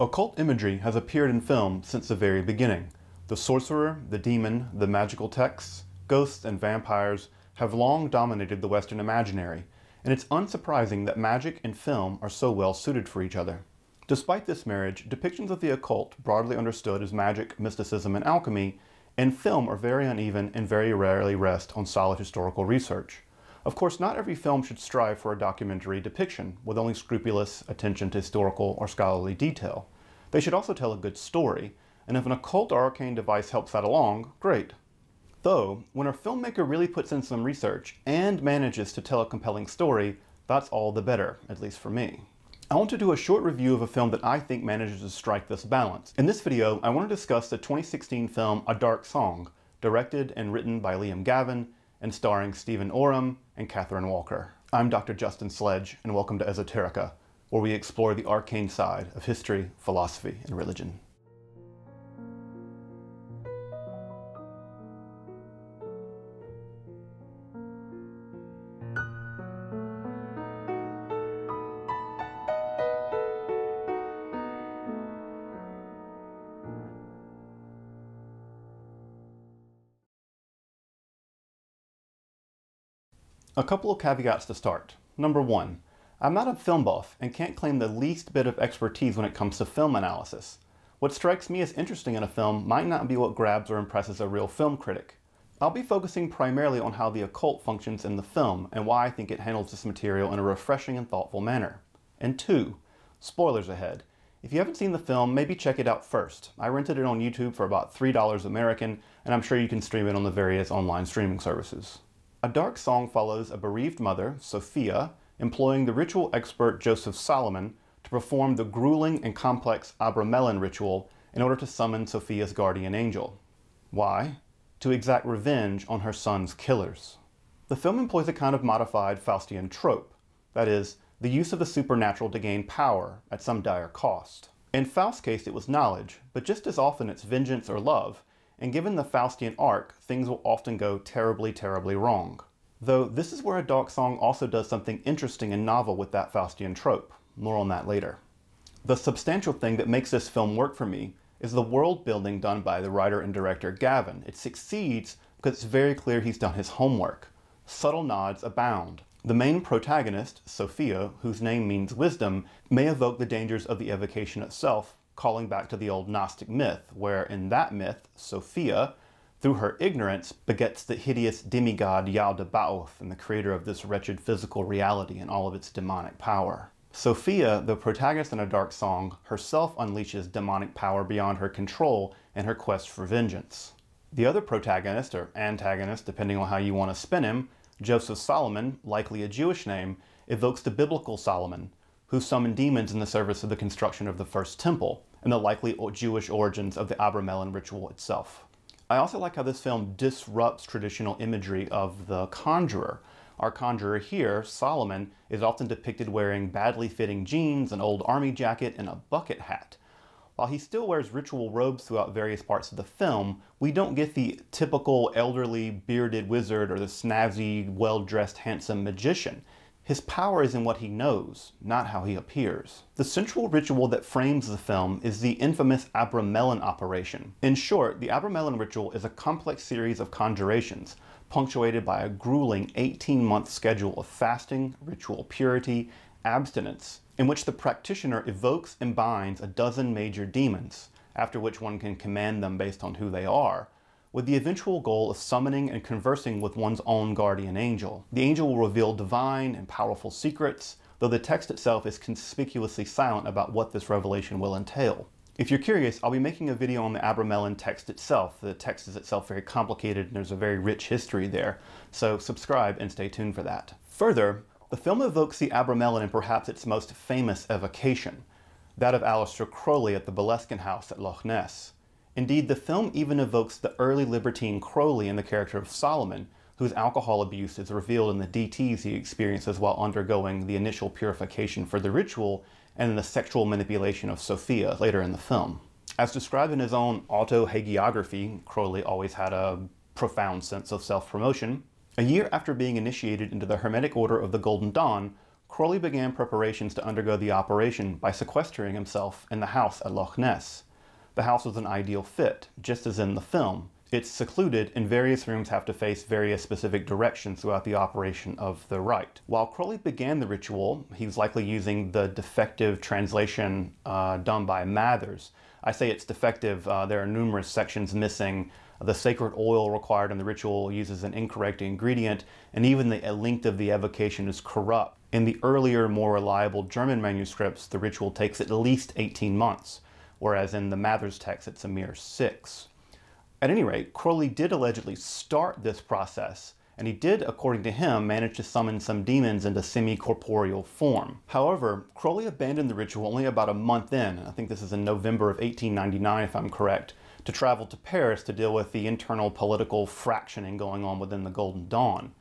Occult imagery has appeared in film since the very beginning. The sorcerer, the demon, the magical texts, ghosts, and vampires have long dominated the Western imaginary, and it's unsurprising that magic and film are so well suited for each other. Despite this marriage, depictions of the occult, broadly understood as magic, mysticism, and alchemy, in film are very uneven and very rarely rest on solid historical research. Of course, not every film should strive for a documentary depiction with only scrupulous attention to historical or scholarly detail. They should also tell a good story, and if an occult or arcane device helps that along, great. Though, when a filmmaker really puts in some research and manages to tell a compelling story, that's all the better, at least for me. I want to do a short review of a film that I think manages to strike this balance. In this video, I want to discuss the 2016 film A Dark Song, directed and written by Liam Gavin and starring Stephen Oram and Catherine Walker. I'm Dr. Justin Sledge, and welcome to Esoterica, where we explore the arcane side of history, philosophy, and religion. A couple of caveats to start. Number one, I'm not a film buff and can't claim the least bit of expertise when it comes to film analysis. What strikes me as interesting in a film might not be what grabs or impresses a real film critic. I'll be focusing primarily on how the occult functions in the film and why I think it handles this material in a refreshing and thoughtful manner. And two, spoilers ahead. If you haven't seen the film, maybe check it out first. I rented it on YouTube for about $3 American, and I'm sure you can stream it on the various online streaming services. A dark song follows a bereaved mother, Sophia, employing the ritual expert Joseph Solomon to perform the grueling and complex Abramelin ritual in order to summon Sophia's guardian angel. Why? To exact revenge on her son's killers. The film employs a kind of modified Faustian trope, that is, the use of the supernatural to gain power at some dire cost. In Faust's case, it was knowledge, but just as often it's vengeance or love, and given the Faustian arc, things will often go terribly, terribly wrong. Though this is where a dark song also does something interesting and novel with that Faustian trope. More on that later. The substantial thing that makes this film work for me is the world building done by the writer and director Gavin. It succeeds because it's very clear he's done his homework. Subtle nods abound. The main protagonist, Sophia, whose name means wisdom, may evoke the dangers of the evocation itself, calling back to the old Gnostic myth, where in that myth, Sophia, through her ignorance, begets the hideous demigod Yaldabaoth and the creator of this wretched physical reality and all of its demonic power. Sophia, the protagonist in A Dark Song, herself unleashes demonic power beyond her control in her quest for vengeance. The other protagonist, or antagonist, depending on how you want to spin him, Joseph Solomon, likely a Jewish name, evokes the biblical Solomon, who summoned demons in the service of the construction of the first temple, and the likely Jewish origins of the Abramelin ritual itself. I also like how this film disrupts traditional imagery of the conjurer. Our conjurer here, Solomon, is often depicted wearing badly fitting jeans, an old army jacket, and a bucket hat. While he still wears ritual robes throughout various parts of the film, we don't get the typical elderly bearded wizard or the snazzy, well-dressed handsome magician. His power is in what he knows, not how he appears. The central ritual that frames the film is the infamous Abramelin operation. In short, the Abramelin ritual is a complex series of conjurations, punctuated by a grueling 18-month schedule of fasting, ritual purity, abstinence, in which the practitioner evokes and binds a dozen major demons, after which one can command them based on who they are, with the eventual goal of summoning and conversing with one's own guardian angel. The angel will reveal divine and powerful secrets, though the text itself is conspicuously silent about what this revelation will entail. If you're curious, I'll be making a video on the Abramelin text itself. The text is itself very complicated and there's a very rich history there, so subscribe and stay tuned for that. Further, the film evokes the Abramelin in perhaps its most famous evocation, that of Aleister Crowley at the Boleskine House at Loch Ness. Indeed, the film even evokes the early libertine Crowley in the character of Solomon, whose alcohol abuse is revealed in the DTs he experiences while undergoing the initial purification for the ritual and the sexual manipulation of Sophia later in the film. As described in his own autohagiography, Crowley always had a profound sense of self-promotion. A year after being initiated into the Hermetic Order of the Golden Dawn, Crowley began preparations to undergo the operation by sequestering himself in the house at Loch Ness. The house was an ideal fit, just as in the film. It's secluded, and various rooms have to face various specific directions throughout the operation of the rite. While Crowley began the ritual, he was likely using the defective translation uh, done by Mathers. I say it's defective, uh, there are numerous sections missing. The sacred oil required in the ritual uses an incorrect ingredient, and even the length of the evocation is corrupt. In the earlier, more reliable German manuscripts, the ritual takes at least 18 months, whereas in the Mathers text, it's a mere six. At any rate, Crowley did allegedly start this process, and he did, according to him, manage to summon some demons into semi-corporeal form. However, Crowley abandoned the ritual only about a month in, I think this is in November of 1899 if I'm correct, to travel to Paris to deal with the internal political fractioning going on within the Golden Dawn.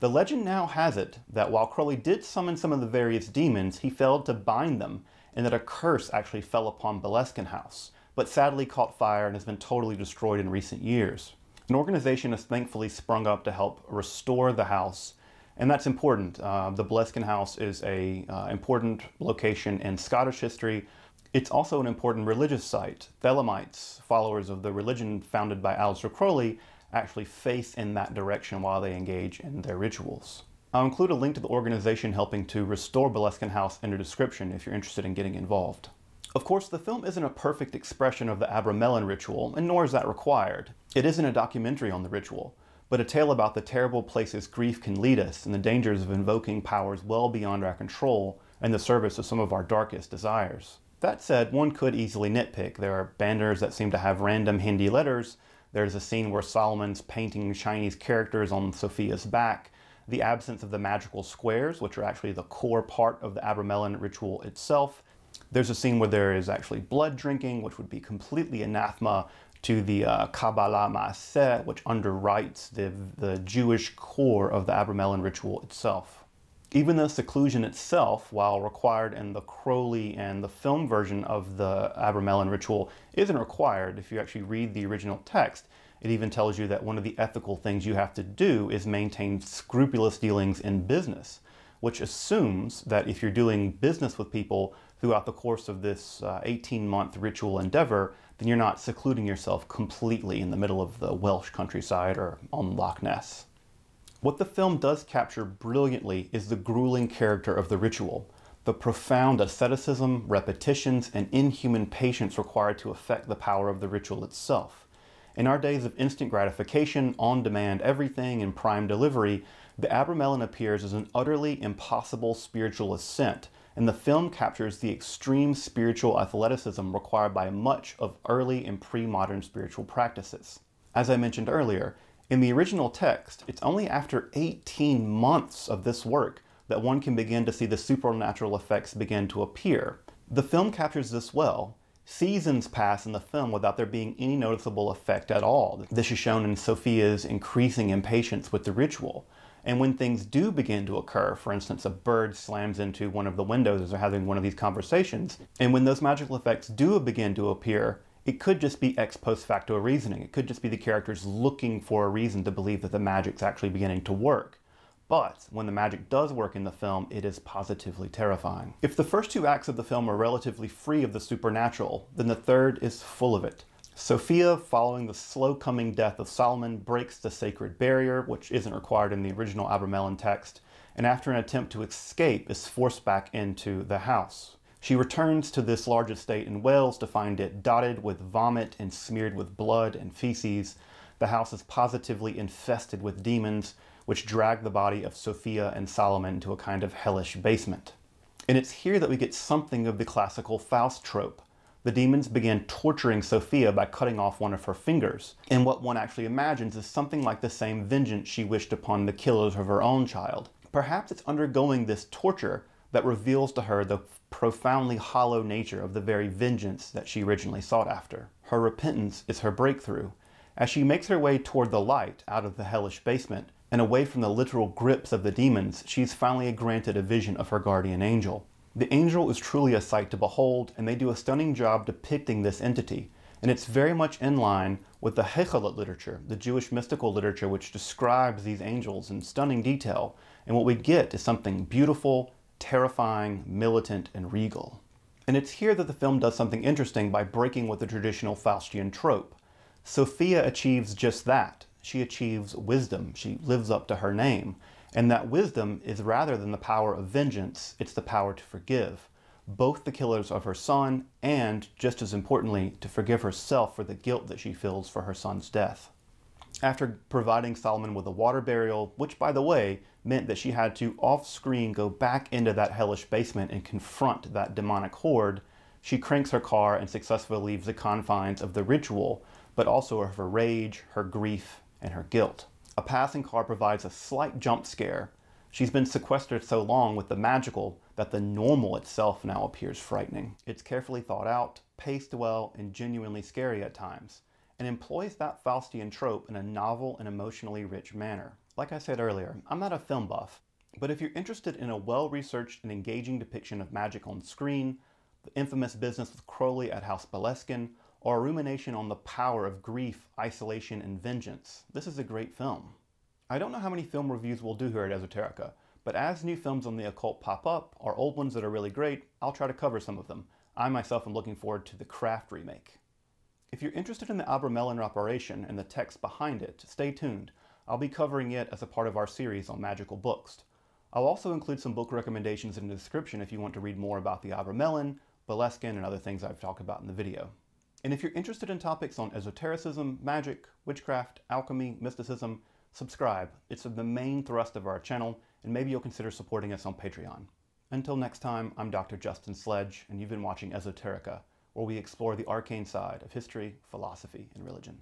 The legend now has it that while Crowley did summon some of the various demons, he failed to bind them, and that a curse actually fell upon Boleskine House but sadly caught fire and has been totally destroyed in recent years. An organization has thankfully sprung up to help restore the house, and that's important. Uh, the Boleskine House is a uh, important location in Scottish history. It's also an important religious site. Thelemites, followers of the religion founded by Aleister Crowley, actually face in that direction while they engage in their rituals. I'll include a link to the organization helping to restore Boleskine House in the description if you're interested in getting involved. Of course, the film isn't a perfect expression of the Abramelin ritual, and nor is that required. It isn't a documentary on the ritual, but a tale about the terrible places grief can lead us and the dangers of invoking powers well beyond our control in the service of some of our darkest desires. That said, one could easily nitpick. There are banners that seem to have random Hindi letters. There's a scene where Solomon's painting Chinese characters on Sophia's back. The absence of the magical squares, which are actually the core part of the Abramelin ritual itself, there's a scene where there is actually blood drinking, which would be completely anathema to the uh, Kabbalah Maaseh, which underwrites the, the Jewish core of the Abramelin ritual itself. Even the seclusion itself, while required in the Crowley and the film version of the Abramelin ritual, isn't required. If you actually read the original text, it even tells you that one of the ethical things you have to do is maintain scrupulous dealings in business, which assumes that if you're doing business with people, throughout the course of this 18 uh, month ritual endeavor, then you're not secluding yourself completely in the middle of the Welsh countryside or on Loch Ness. What the film does capture brilliantly is the grueling character of the ritual, the profound asceticism, repetitions, and inhuman patience required to effect the power of the ritual itself. In our days of instant gratification, on demand everything, and prime delivery, the Abramelin appears as an utterly impossible spiritual ascent and the film captures the extreme spiritual athleticism required by much of early and pre-modern spiritual practices. As I mentioned earlier, in the original text, it's only after 18 months of this work that one can begin to see the supernatural effects begin to appear. The film captures this well. Seasons pass in the film without there being any noticeable effect at all. This is shown in Sophia's increasing impatience with the ritual. And when things do begin to occur, for instance, a bird slams into one of the windows as they're having one of these conversations, and when those magical effects do begin to appear, it could just be ex post facto reasoning. It could just be the characters looking for a reason to believe that the magic's actually beginning to work. But when the magic does work in the film, it is positively terrifying. If the first two acts of the film are relatively free of the supernatural, then the third is full of it. Sophia, following the slow coming death of Solomon, breaks the sacred barrier, which isn't required in the original Abramelin text, and after an attempt to escape, is forced back into the house. She returns to this large estate in Wales to find it dotted with vomit and smeared with blood and feces. The house is positively infested with demons, which drag the body of Sophia and Solomon into a kind of hellish basement. And it's here that we get something of the classical Faust trope the demons begin torturing Sophia by cutting off one of her fingers. And what one actually imagines is something like the same vengeance she wished upon the killers of her own child. Perhaps it's undergoing this torture that reveals to her the profoundly hollow nature of the very vengeance that she originally sought after. Her repentance is her breakthrough. As she makes her way toward the light out of the hellish basement and away from the literal grips of the demons, she's finally granted a vision of her guardian angel. The angel is truly a sight to behold, and they do a stunning job depicting this entity. And it's very much in line with the Hekhalot literature, the Jewish mystical literature which describes these angels in stunning detail. And what we get is something beautiful, terrifying, militant, and regal. And it's here that the film does something interesting by breaking with the traditional Faustian trope. Sophia achieves just that. She achieves wisdom. She lives up to her name. And that wisdom is rather than the power of vengeance, it's the power to forgive. Both the killers of her son, and, just as importantly, to forgive herself for the guilt that she feels for her son's death. After providing Solomon with a water burial, which, by the way, meant that she had to off screen go back into that hellish basement and confront that demonic horde, she cranks her car and successfully leaves the confines of the ritual, but also of her rage, her grief, and her guilt. A passing car provides a slight jump scare. She's been sequestered so long with the magical that the normal itself now appears frightening. It's carefully thought out, paced well, and genuinely scary at times and employs that Faustian trope in a novel and emotionally rich manner. Like I said earlier, I'm not a film buff, but if you're interested in a well-researched and engaging depiction of magic on screen, the infamous business with Crowley at House Boleskine, or a rumination on the power of grief, isolation, and vengeance, this is a great film. I don't know how many film reviews we'll do here at Esoterica, but as new films on the occult pop up, or old ones that are really great, I'll try to cover some of them. I myself am looking forward to the Craft remake. If you're interested in the Abramelin operation and the text behind it, stay tuned. I'll be covering it as a part of our series on magical books. I'll also include some book recommendations in the description if you want to read more about the Abramelin, Boleskine, and other things I've talked about in the video. And if you're interested in topics on esotericism, magic, witchcraft, alchemy, mysticism, subscribe. It's the main thrust of our channel, and maybe you'll consider supporting us on Patreon. Until next time, I'm Dr. Justin Sledge, and you've been watching Esoterica, where we explore the arcane side of history, philosophy, and religion.